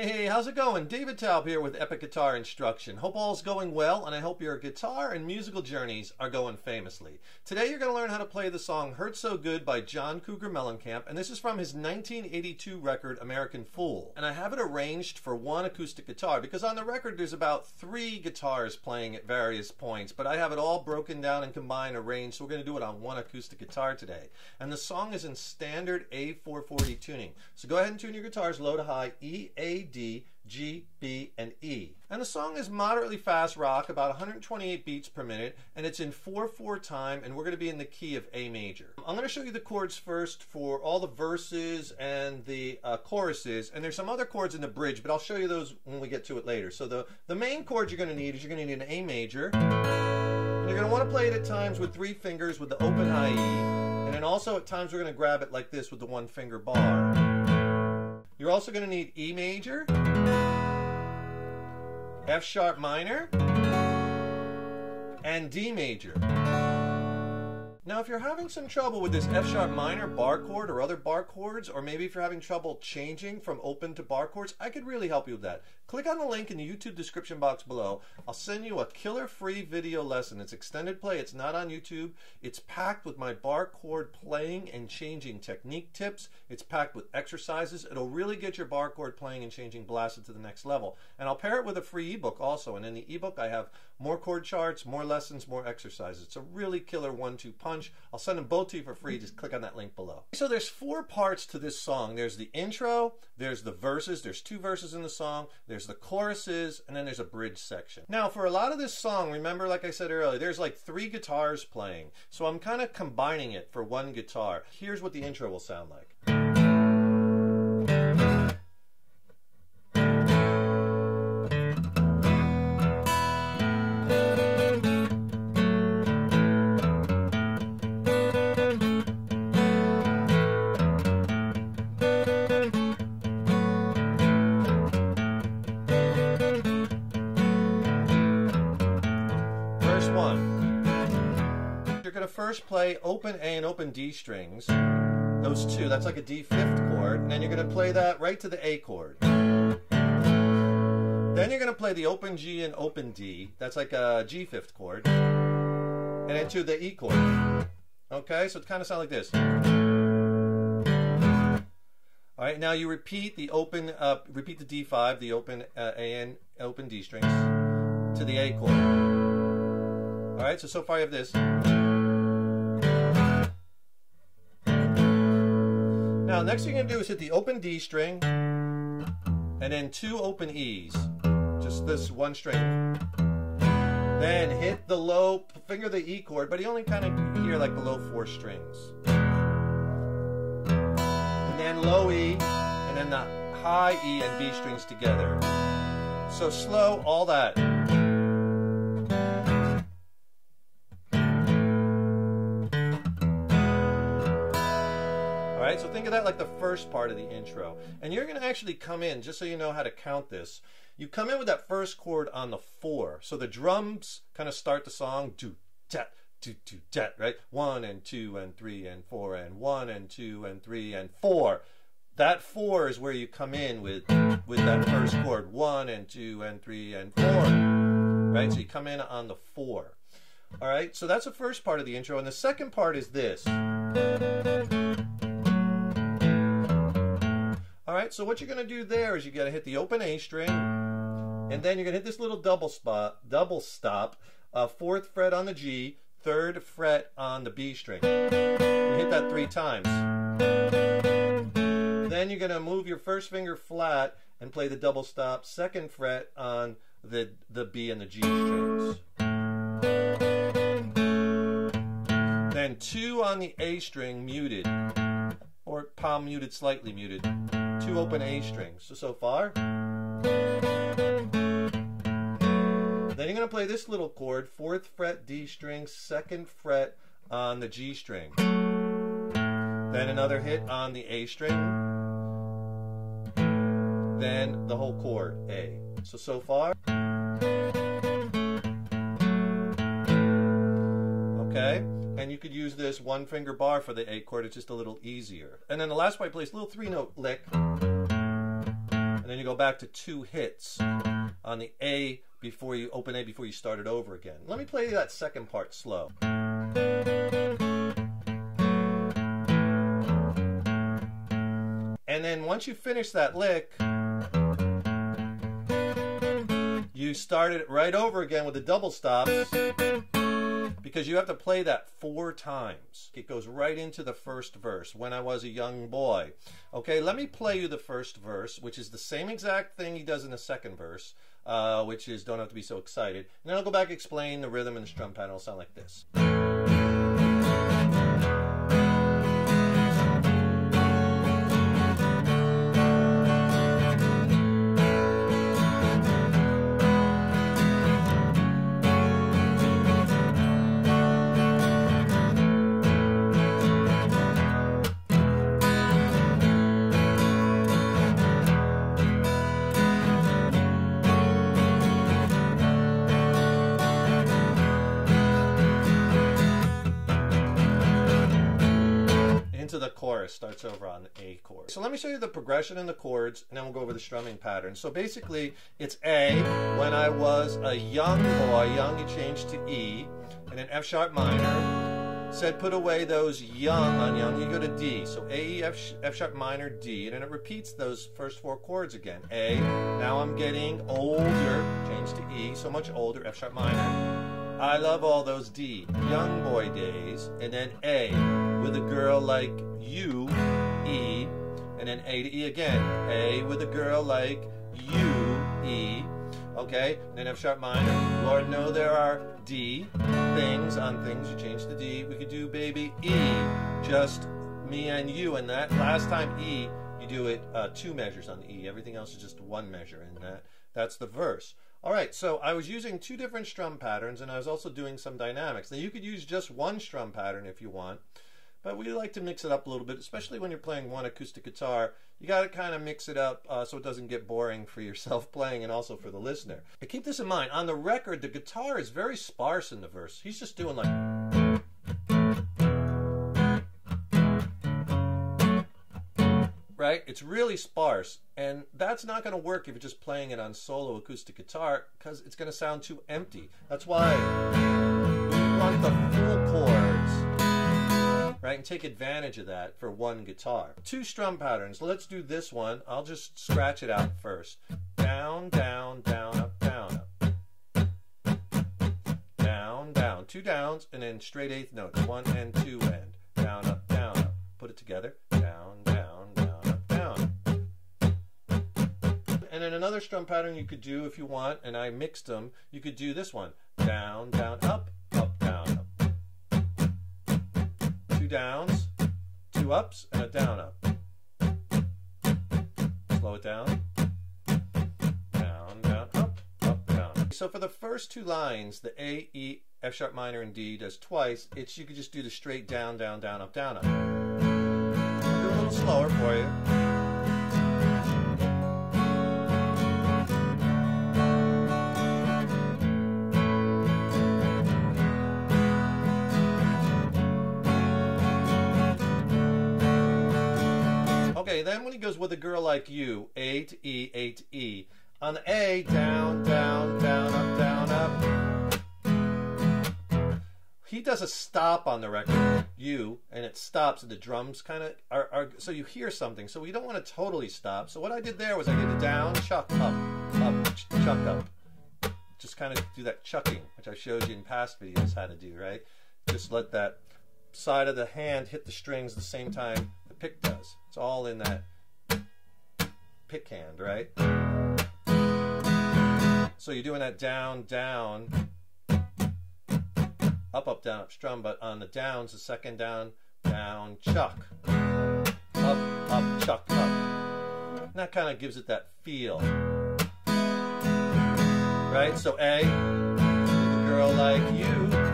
Hey, how's it going? David Taub here with Epic Guitar Instruction. Hope all's going well, and I hope your guitar and musical journeys are going famously. Today you're going to learn how to play the song Hurt So Good by John Cougar Mellencamp, and this is from his 1982 record American Fool. And I have it arranged for one acoustic guitar, because on the record there's about three guitars playing at various points, but I have it all broken down and combined, arranged, so we're going to do it on one acoustic guitar today. And the song is in standard A440 tuning. So go ahead and tune your guitars low to high, E, A, D, G, B, and E. And the song is moderately fast rock, about 128 beats per minute, and it's in 4-4 time, and we're going to be in the key of A major. I'm going to show you the chords first for all the verses and the uh, choruses, and there's some other chords in the bridge, but I'll show you those when we get to it later. So the, the main chord you're going to need is you're going to need an A major, and you're going to want to play it at times with three fingers with the open high E, and then also at times we're going to grab it like this with the one finger bar. You're also going to need E major, F sharp minor, and D major. Now, if you're having some trouble with this F sharp minor bar chord or other bar chords, or maybe if you're having trouble changing from open to bar chords, I could really help you with that. Click on the link in the YouTube description box below. I'll send you a killer free video lesson. It's extended play, it's not on YouTube. It's packed with my bar chord playing and changing technique tips. It's packed with exercises. It'll really get your bar chord playing and changing blasted to the next level. And I'll pair it with a free ebook also. And in the ebook, I have more chord charts, more lessons, more exercises. It's a really killer one two punch. I'll send them both to you for free. Just click on that link below. So there's four parts to this song. There's the intro, there's the verses, there's two verses in the song, there's the choruses, and then there's a bridge section. Now for a lot of this song, remember like I said earlier, there's like three guitars playing. So I'm kind of combining it for one guitar. Here's what the intro will sound like. First play open A and open D strings, those two, that's like a D fifth chord, and then you're going to play that right to the A chord. Then you're going to play the open G and open D, that's like a G fifth chord, and then to the E chord. Okay, so it kind of sounds like this. All right, now you repeat the open, uh, repeat the D5, the open uh, A and open D strings to the A chord. All right, so so far you have this. Now, next thing you're to do is hit the open D string and then two open E's. Just this one string. Then hit the low, finger the E chord, but you only kind of hear like the low four strings. And then low E, and then the high E and B strings together. So slow, all that. Think of that like the first part of the intro. And you're going to actually come in, just so you know how to count this, you come in with that first chord on the four. So the drums kind of start the song, do, tat, do, do, tat, right? One and two and three and four and one and two and three and four. That four is where you come in with, with that first chord, one and two and three and four, right? So you come in on the four. All right, so that's the first part of the intro. And the second part is this. Right, so what you're going to do there is you're going to hit the open A string, and then you're going to hit this little double spot, double stop, uh, fourth fret on the G, third fret on the B string. You hit that three times. Then you're going to move your first finger flat and play the double stop, second fret on the, the B and the G strings. Then two on the A string muted, or palm muted, slightly muted two open A strings. So, so far. Then you're going to play this little chord, fourth fret D string, second fret on the G string. Then another hit on the A string. Then the whole chord, A. So, so far. Okay? Mm-hmm. And you could use this one finger bar for the A chord, it's just a little easier. And then the last part, I play this little three note lick and then you go back to two hits on the A before you open A before you start it over again. Let me play that second part slow. And then once you finish that lick, you start it right over again with the double stops because you have to play that four times. It goes right into the first verse, when I was a young boy. Okay, let me play you the first verse, which is the same exact thing he does in the second verse, uh, which is Don't Have to Be So Excited. And then I'll go back and explain the rhythm and the strum pattern. It'll sound like this. Chorus starts over on the A chord. So let me show you the progression in the chords and then we'll go over the strumming pattern. So basically it's A, when I was a young boy, young you changed to E, and then F sharp minor, said put away those young on young, you go to D. So A, E, F, F sharp minor, D, and then it repeats those first four chords again. A, now I'm getting older, change to E, so much older, F sharp minor. I love all those D, young boy days, and then A, with a girl like you, E, and then A to E again. A with a girl like you, E, okay, and then F sharp minor. Lord, know there are D things on things. You change the D. We could do baby E, just me and you, and that last time E, you do it uh, two measures on the E. Everything else is just one measure, and that that's the verse. All right, so I was using two different strum patterns and I was also doing some dynamics. Now you could use just one strum pattern if you want, but we like to mix it up a little bit, especially when you're playing one acoustic guitar. You got to kind of mix it up uh, so it doesn't get boring for yourself playing and also for the listener. But keep this in mind, on the record, the guitar is very sparse in the verse. He's just doing like... right? It's really sparse, and that's not going to work if you're just playing it on solo acoustic guitar because it's going to sound too empty. That's why we want the full chords, right? And take advantage of that for one guitar. Two strum patterns. Let's do this one. I'll just scratch it out first. Down, down, down, up, down, up. Down, down. Two downs, and then straight eighth notes. One and two and. Down, up, down, up. Put it together. Down, down, down, up, down. And then another strum pattern you could do if you want, and I mixed them, you could do this one. Down, down, up, Two downs, two ups, and a down up. Slow it down. Down, down, up, up, down. So for the first two lines, the A, E, F sharp minor, and D does twice. It's you could just do the straight down, down, down, up, down, up. Do a little slower for you. Okay, then when he goes with a girl like you, A to E, A to E. On A, down, down, down, up, down, up. He does a stop on the record, you, and it stops, and the drums kind of are, are, so you hear something. So we don't want to totally stop. So what I did there was I did a down, chuck, up, up, ch- chuck, up. Just kind of do that chucking, which I showed you in past videos how to do, right? Just let that side of the hand hit the strings at the same time pick does. It's all in that pick hand, right? So you're doing that down, down, up, up, down, up strum, but on the downs, the second down, down, chuck, up, up, chuck, up. And that kind of gives it that feel. Right? So a girl like you.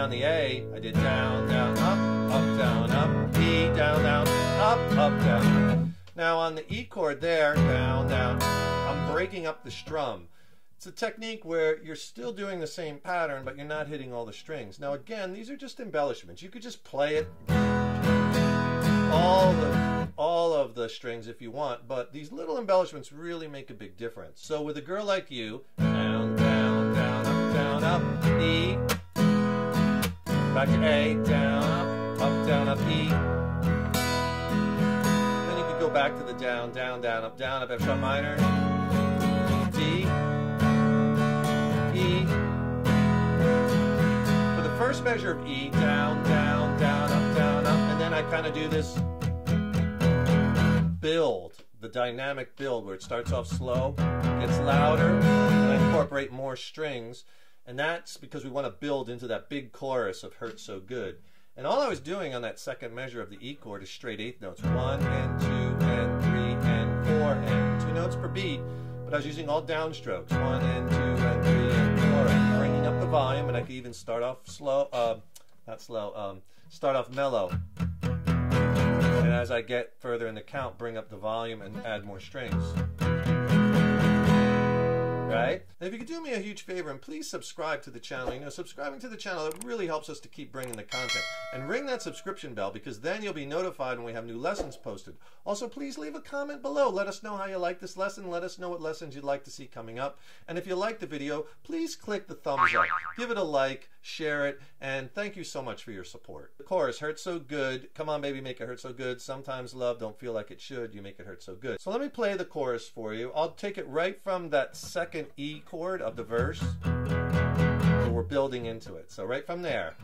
On the A, I did down, down, up, up, down, up. E, down, down, up, up, down. Now on the E chord there, down, down, I'm breaking up the strum. It's a technique where you're still doing the same pattern, but you're not hitting all the strings. Now again, these are just embellishments. You could just play it all the all of the strings if you want, but these little embellishments really make a big difference. So with a girl like you, down, down, down, up, down, up, E, back to A, down, up, up, down, up, E. Then you could go back to the down, down, down, up, down, up, F sharp minor, D, E. For the first measure of E, down, down, down, up, down, up, and then I kind of do this build, the dynamic build where it starts off slow, gets louder, and I incorporate more strings. And that's because we want to build into that big chorus of Hurt So Good. And all I was doing on that second measure of the E chord is straight eighth notes. One and two and three and four and two notes per beat. But I was using all downstrokes. One and two and three and four and bringing up the volume. And I could even start off slow, uh, not slow, um, start off mellow. And as I get further in the count, bring up the volume and add more strings. Right? And if you could do me a huge favor and please subscribe to the channel. You know, subscribing to the channel, it really helps us to keep bringing the content. And ring that subscription bell because then you'll be notified when we have new lessons posted. Also, please leave a comment below. Let us know how you like this lesson. Let us know what lessons you'd like to see coming up. And if you like the video, please click the thumbs up. Give it a like, share it, and thank you so much for your support. The chorus, hurt so good. Come on, baby, make it hurt so good. Sometimes love don't feel like it should. You make it hurt so good. So let me play the chorus for you. I'll take it right from that second E chord of the verse. So we're building into it. So right from there.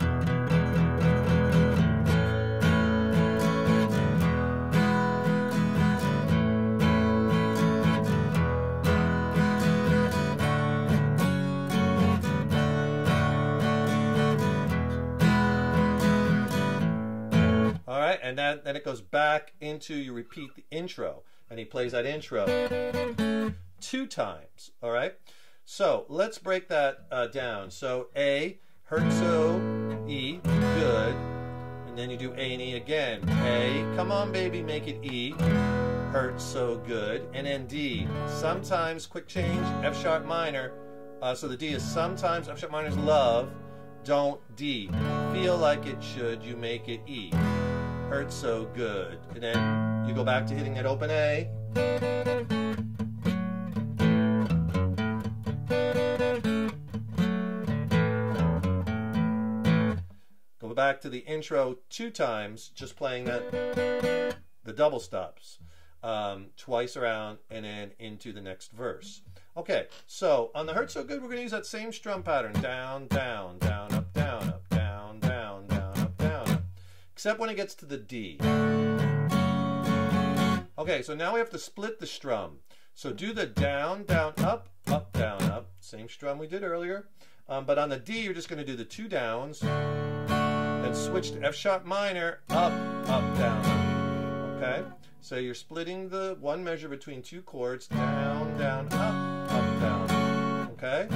And then, then it goes back into you repeat the intro, and he plays that intro two times. All right, so let's break that uh, down. So A, hurt so E, good, and then you do A and E again. A, come on baby, make it E, hurt so good, and then D. Sometimes quick change, F sharp minor. Uh, so the D is sometimes F sharp minor is love. Don't D. Feel like it should, you make it E hurt so good. And then you go back to hitting that open A. Go back to the intro two times, just playing that the double stops um, twice around and then into the next verse. Okay, so on the Hurt So Good, we're going to use that same strum pattern. Down, down, down, down, Except when it gets to the D. Okay, so now we have to split the strum. So do the down, down, up, up, down, up. Same strum we did earlier. Um, but on the D, you're just going to do the two downs. Then switch to F sharp minor, up, up, down. Okay? So you're splitting the one measure between two chords, down, down, up, up, down. Okay?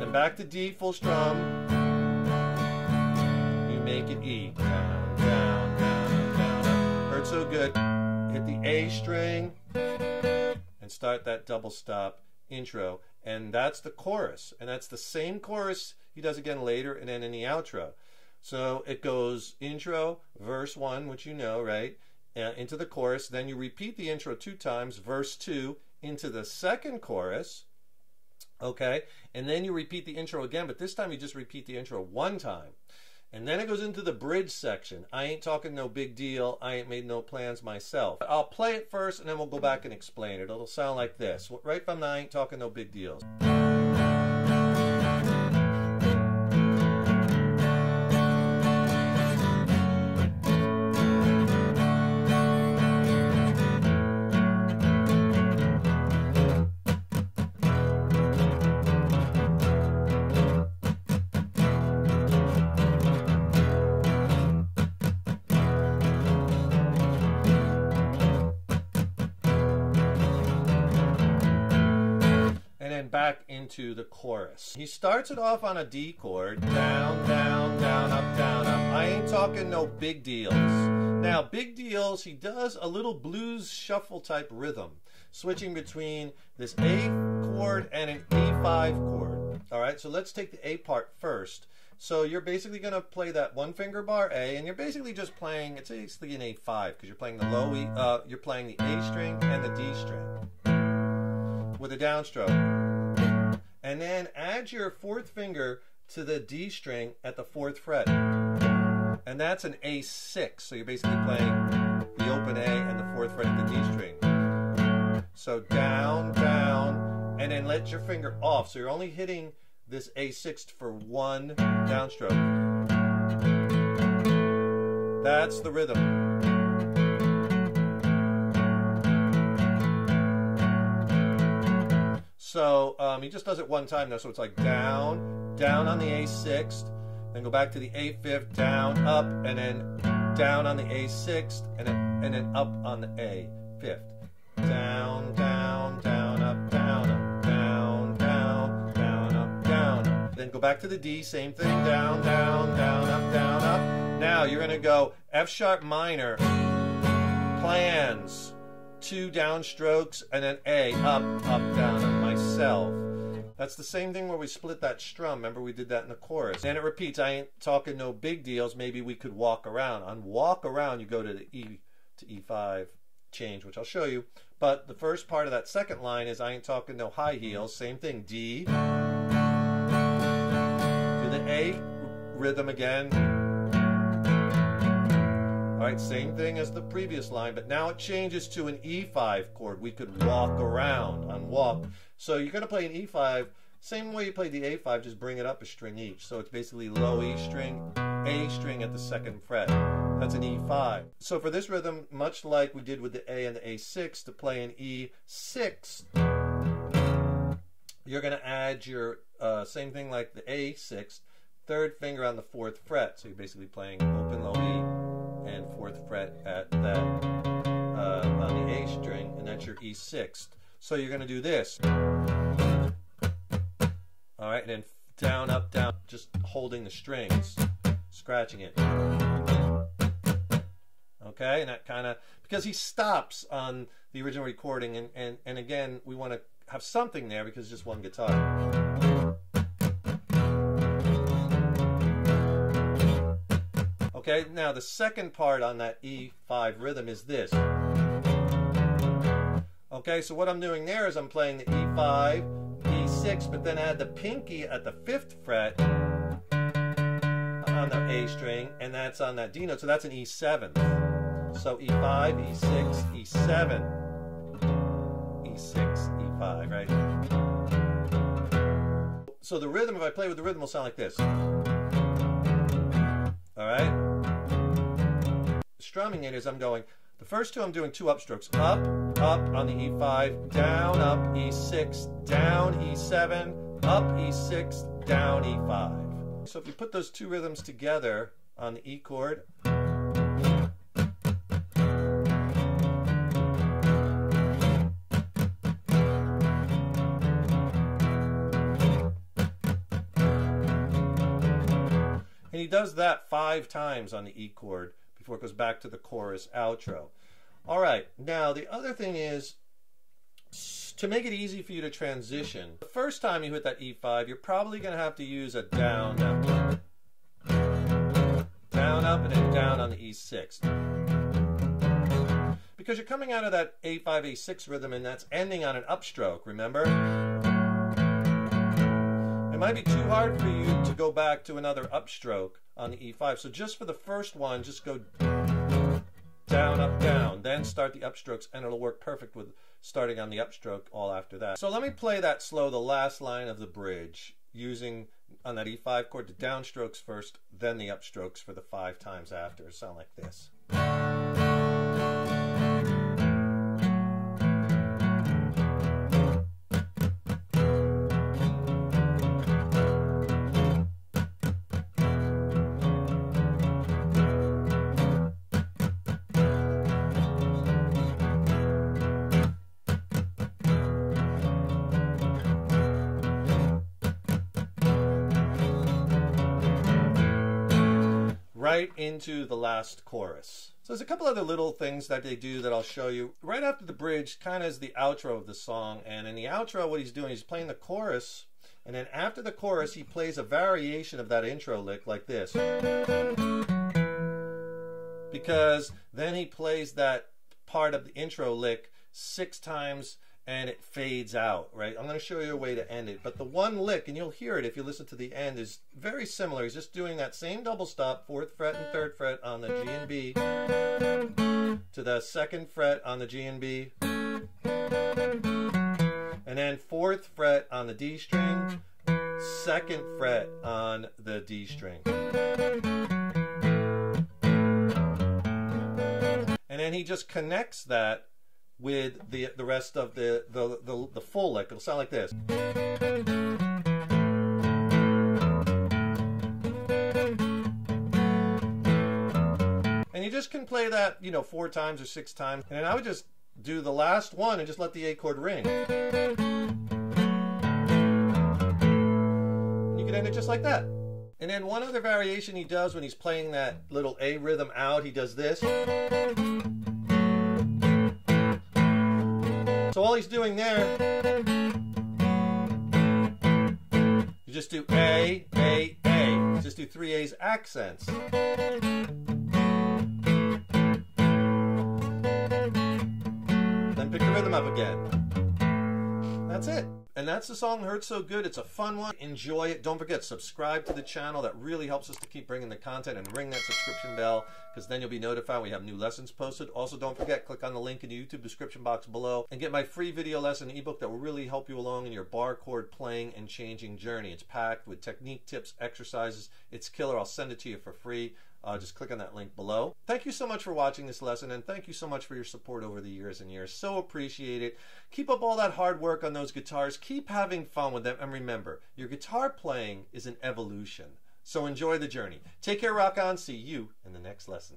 Then back to D, full strum. Make it E. Down, down, down, down. Heard so good. Hit the A string and start that double stop intro. And that's the chorus. And that's the same chorus he does again later and then in the outro. So it goes intro, verse one, which you know, right? Uh, into the chorus. Then you repeat the intro two times, verse two, into the second chorus. Okay? And then you repeat the intro again, but this time you just repeat the intro one time. And then it goes into the bridge section. I ain't talking no big deal. I ain't made no plans myself. I'll play it first and then we'll go back and explain it. It'll sound like this. Right from the I ain't talking no big deals. Into the chorus. He starts it off on a D chord, down, down, down, up, down, up. I ain't talking no big deals. Now, big deals, he does a little blues shuffle type rhythm, switching between this A chord and an A5 chord. All right, so let's take the A part first. So you're basically going to play that one finger bar A, and you're basically just playing. It's basically an A5 because you're playing the low E. Uh, you're playing the A string and the D string with a downstroke, and then add your fourth finger to the D string at the fourth fret, and that's an A6. So you're basically playing the open A and the fourth fret of the D string. So down, down, and then let your finger off. So you're only hitting this A6 for one downstroke. That's the rhythm. So um, he just does it one time though, so it's like down, down on the A6th, then go back to the A5th, down, up, and then down on the A6th, and then, and then up on the A5th. Down, down, down, up, down, up. Down, down, down, up, down. Up. Then go back to the D, same thing, down, down, down, up, down, up. Now you're going to go F sharp minor, plans, two downstrokes, and then A, up, up, down, up, That's the same thing where we split that strum. Remember we did that in the chorus. And it repeats, I ain't talking no big deals. Maybe we could walk around. On walk around, you go to the E to E5 change, which I'll show you. But the first part of that second line is I ain't talking no high heels. Same thing, D. A rhythm again. Right, same thing as the previous line, but now it changes to an E5 chord. We could walk around on walk. So you're going to play an E5, same way you play the A5, just bring it up a string each. So it's basically low E string, A string at the second fret. That's an E5. So for this rhythm, much like we did with the A and the A6, to play an E6, you're going to add your uh, same thing like the A6, third finger on the fourth fret. So you're basically playing open low E and fourth fret at that uh, on the A string, and that's your E sixth. So you're going to do this. All right, and then down, up, down, just holding the strings, scratching it. Okay, and that kind of, because he stops on the original recording, and, and, and again, we want to have something there because it's just one guitar. Okay, now the second part on that E5 rhythm is this. Okay, so what I'm doing there is I'm playing the E5, E6, but then add the pinky at the fifth fret on the A string, and that's on that D note, so that's an E7. So E5, E6, E7, E6, E5, right? So the rhythm, if I play with the rhythm, will sound like this. All right? Strumming it is I'm going, the first two I'm doing two upstrokes, up, up on the E5, down, up, E6, down, E7, up, E6, down, E5. So if you put those two rhythms together on the E chord, And he does that five times on the E chord before it goes back to the chorus outro. All right, now the other thing is to make it easy for you to transition, the first time you hit that E5, you're probably going to have to use a down, down, down, up, and then down on the E6. Because you're coming out of that A5, A6 rhythm and that's ending on an upstroke, remember? It might be too hard for you to go back to another upstroke on the E5. So just for the first one, just go down, up, down, then start the upstrokes, and it'll work perfect with starting on the upstroke all after that. So let me play that slow, the last line of the bridge, using on that E5 chord the downstrokes first, then the upstrokes for the five times after. It'll sound like this. Right into the last chorus. So there's a couple other little things that they do that I'll show you. Right after the bridge kind of is the outro of the song. And in the outro, what he's doing, he's playing the chorus And then after the chorus, he plays a variation of that intro lick like this. Because then he plays that part of the intro lick six times and it fades out, right? I'm going to show you a way to end it. But the one lick, and you'll hear it if you listen to the end, is very similar. He's just doing that same double stop, fourth fret and third fret on the G and B, to the second fret on the G and B, and then fourth fret on the D string, second fret on the D string. And then he just connects that with the the rest of the the the, the full lick. It'll sound like this. And you just can play that, you know, four times or six times. And then I would just do the last one and just let the A chord ring. You can end it just like that. And then one other variation he does when he's playing that little A rhythm out, he does this. So all he's doing there, you just do A, A, A. Just do three A's accents. Then pick the rhythm up again. That's it. And that's the song Hurt So Good. It's a fun one. Enjoy it. Don't forget, subscribe to the channel. That really helps us to keep bringing the content and ring that subscription bell because then you'll be notified we have new lessons posted. Also, don't forget, click on the link in the YouTube description box below and get my free video lesson ebook that will really help you along in your bar chord playing and changing journey. It's packed with technique, tips, exercises. It's killer. I'll send it to you for free. Uh, just click on that link below. Thank you so much for watching this lesson, and thank you so much for your support over the years and years. So appreciate it. Keep up all that hard work on those guitars. Keep having fun with them, and remember, your guitar playing is an evolution. So enjoy the journey. Take care, rock on. See you in the next lesson.